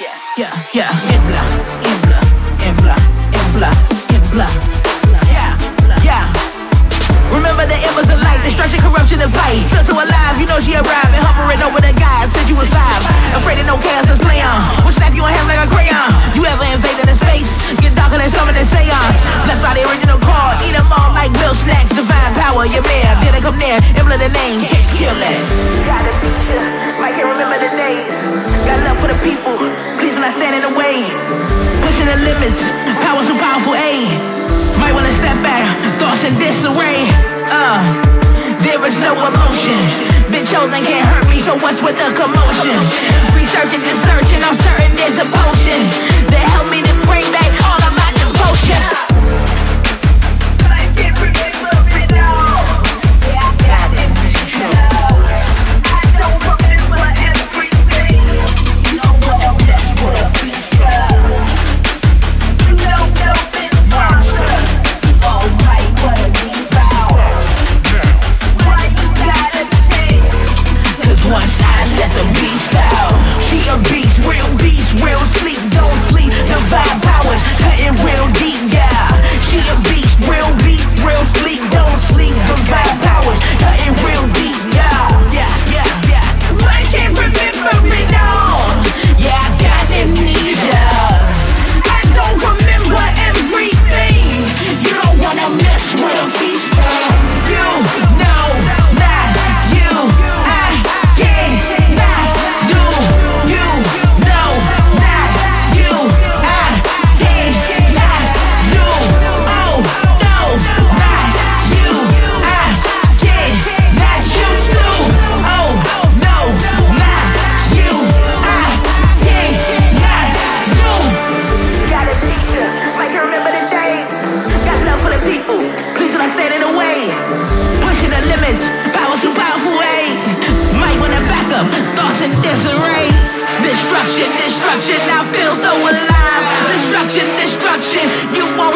yeah, yeah. Yeah. Embla, embla, embla, embla, embla. Yeah, yeah. Remember that it was a light, destruction, corruption, and fight. Feel so alive, you know she arrived and hovering over the guy since you was five. Afraid of no chaos is play snap you in half like a crayon. You ever invaded a space? Get darker than of the seance. Left by the original car, eat all like milk snacks. Divine power, your man. Didn't come near, implement the name, can't kill it. Gotta beat ya, might can't remember the days. Got love for the people, is no emotion. Been chosen, can't hurt me, so what's with the commotion? Researching, just searching, disarray. Destruction, destruction, I feel so alive. Destruction, destruction, you won't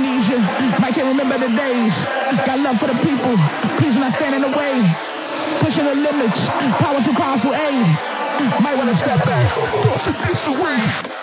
amnesia, might can't remember the days. Got love for the people, please do not stand in the way. Pushing the limits, power too powerful, ayy. Might wanna step back, thoughts in disarray.